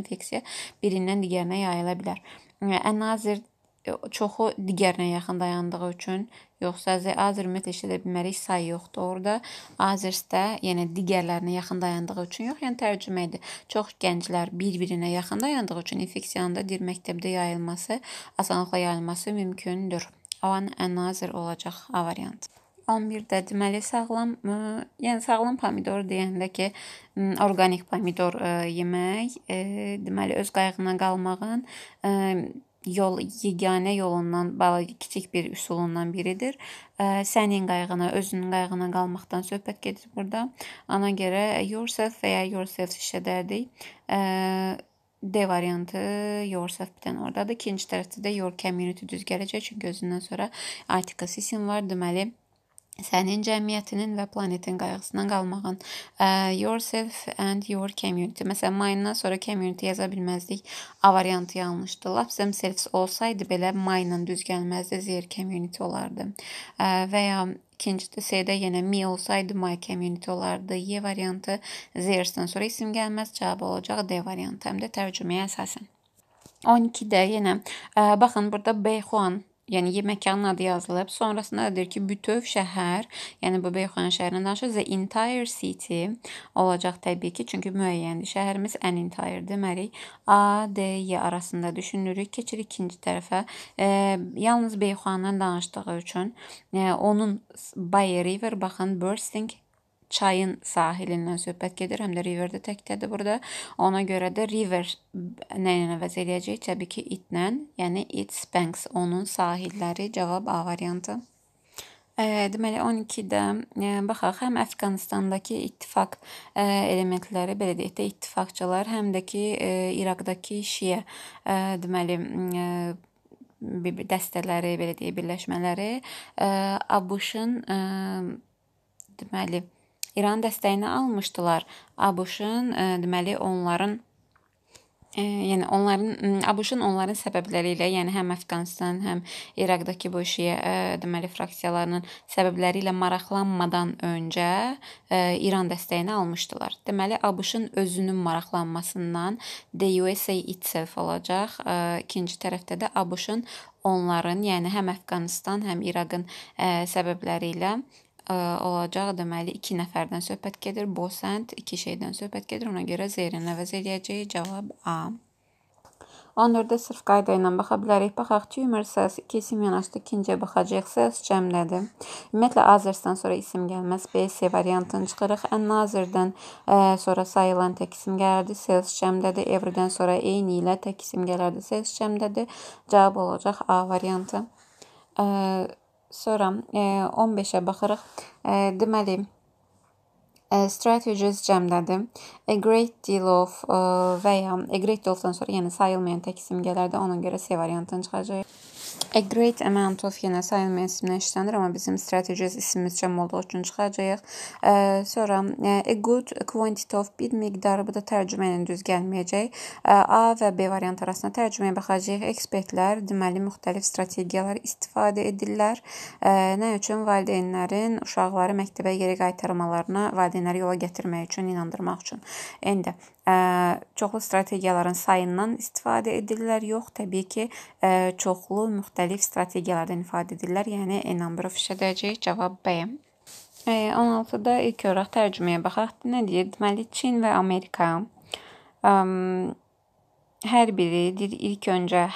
infeksiya birindən digərinə yayıla bilər. Ən nazir çoxu digərinə yaxın dayandığı üçün, yoxsa azır ümumiyyətlə işlədə bilmərik, sayı yoxdur orada. Azirsdə yenə digərlərinə yaxın dayandığı üçün yox, yəni tərcümə edir. Çox gənclər bir-birinə yaxın dayandığı üçün infeksiyanın da dir məktəbdə yayılması, asanlıqla yayılması mümkündür. O an ən nazir olacaq A variantı. 11-də deməli sağlam, ə, yəni sağlam pomidor deyəndə ki, orqanik pomidor ə, yemək, ə, deməli öz qayğına qalmağın yol yeganə yolundan, belə kiçik bir üsulundan biridir. Sənin qayğına, özünün qayğına qalmaqdan söhbət gedir burada. Ona görə yourself və ya yourself işlədərdik. D variantı yourself bitən ordadır. İkinci tərəfdə də your community düz gələcək, çünki özündən sonra article isim var. Deməli, sənin cəmiyyətinin və planetin qayğısından qalmağın. Yourself and your community. Məsələn, mine-dan sonra community yaza bilməzdik. A variantı yanlışdır. Lap themselves olsaydı belə mine-la düz gəlməzdi, zero community olardı. Və ya ikinci C-də yenə me olsaydı my community olardı. Y variantı theirs-dən sonra isim gəlməz, cavab olacaq D variantı, həm də tərcüməyə əsasən. 12-də yenə baxın burada Beyxuan yəni məkanın adı yazılıb. Sonrasında da deyir ki, bütöv şəhər, yəni bu Beyxuan şəhərindən danışır. The entire city olacaq təbii ki, çünki müəyyəndir. Şəhərimiz an entire deməli A, D, Y arasında düşünürük. Keçirik ikinci tərəfə. E, yalnız Beyxuandan danışdığı üçün e, onun by river baxın bursting çayın sahilindən söhbət gedir, həm də riverdə təkdədir burada. Ona görə də river nə ilə əvəz eləyəcək? Təbii ki, itlə, yəni its banks, onun sahilləri cavab A variantı. E, deməli 12-də e, baxaq, həm Əfqanistandakı ittifaq e, elementləri, belə deyək də ittifaqçılar, həm də ki e, İraqdakı Şiə e, deməli e, dəstələri, belə deyək, birləşmələri e, ABŞ-ın e, deməli İran dəstəyini almışdılar. ABŞ-ın e, deməli onların e, yəni onların ABŞ-ın onların səbəbləri ilə, yəni həm Əfqanistan, həm İraqdakı bu şiə e, deməli fraksiyalarının səbəbləri ilə maraqlanmadan öncə e, İran dəstəyini almışdılar. Deməli ABŞ-ın özünün maraqlanmasından the USA itself olacaq. E, ikinci tərəfdə də ABŞ-ın onların, yəni həm Əfqanistan, həm İraqın e, səbəbləri ilə olacaq. Deməli 2 nəfərdən söhbət gedir. And 2 şeydən söhbət gedir. Ona görə zerin əvəz eləyəcəyik. Cavab A. 14-də sırf qayda ilə baxa bilərik. Baxaq, tumor səs iki isim yanaşdı, ikinciyə baxacaq. Səs cəmlədir. Ümumiyyətlə Azərsdən sonra isim gəlməz. B, C variantını çıxırıq. Ən nazirdən ə, sonra sayılan tək isim gələrdi. Sales cəmdədir. Everydən sonra eyni ilə tək isim gələrdi. Sales cəmdədir. Cavab olacaq A variantı. Ə, Sonra 15-ə e, baxırıq. Deməli, strategies cəmdədir. A great deal of və ya a great deal of-dan sonra yəni sayılmayan tək isim gələrdi. Ona görə C variantını çıxacağıq. A great amount of yenə sayılmayan isimlə işlənir, amma bizim strategies ismimiz cəm olduğu üçün çıxacağıq. E, sonra a good quantity of bir miqdarı bu da tərcümə ilə düz gəlməyəcək. A və B variant arasında tərcüməyə baxacağıq. Ekspertlər deməli müxtəlif strategiyalar istifadə edirlər. E, nə üçün valideynlərin uşaqları məktəbə geri qaytarmalarına, valideynləri yola gətirmək üçün, inandırmaq üçün. İndi çoxlu strategiyaların sayından istifadə edirlər. Yox, təbii ki, çoxlu müxtəlif strategiyalardan ifadə edirlər. Yəni a number of işlədəcəyik. Cavab B. 16-da ilk olaraq tərcüməyə baxaq. Nə deyir? Deməli, Çin və Amerika hər biri ilk öncə